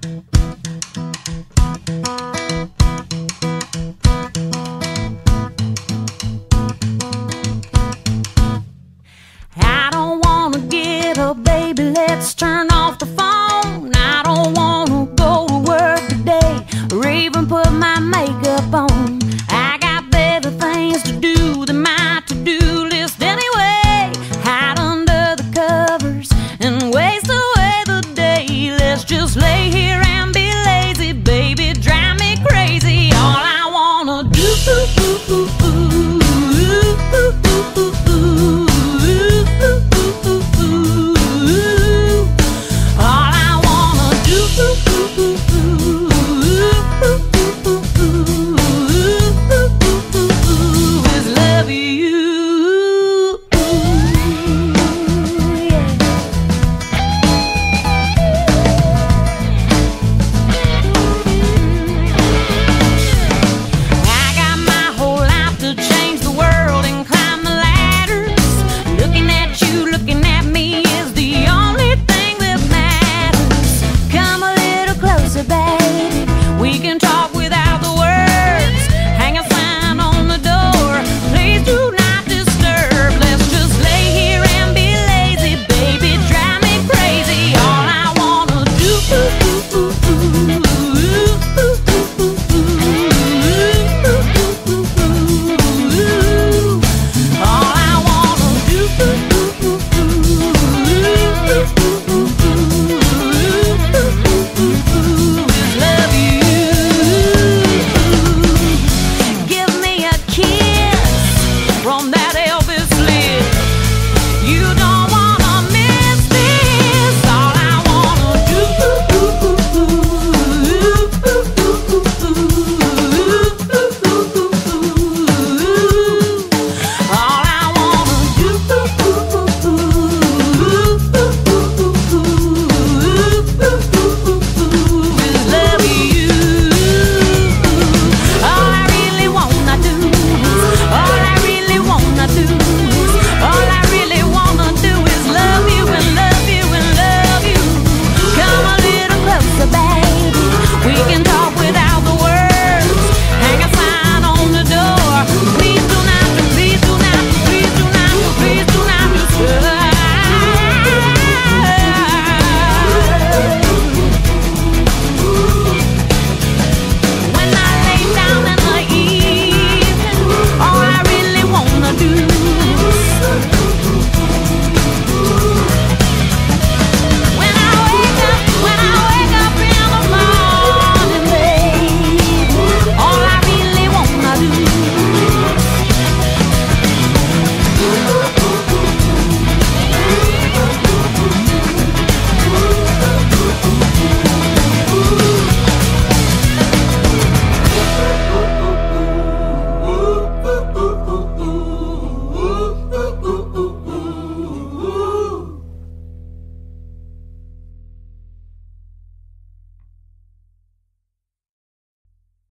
I don't wanna get up, baby, ooh, ooh, ooh, ooh.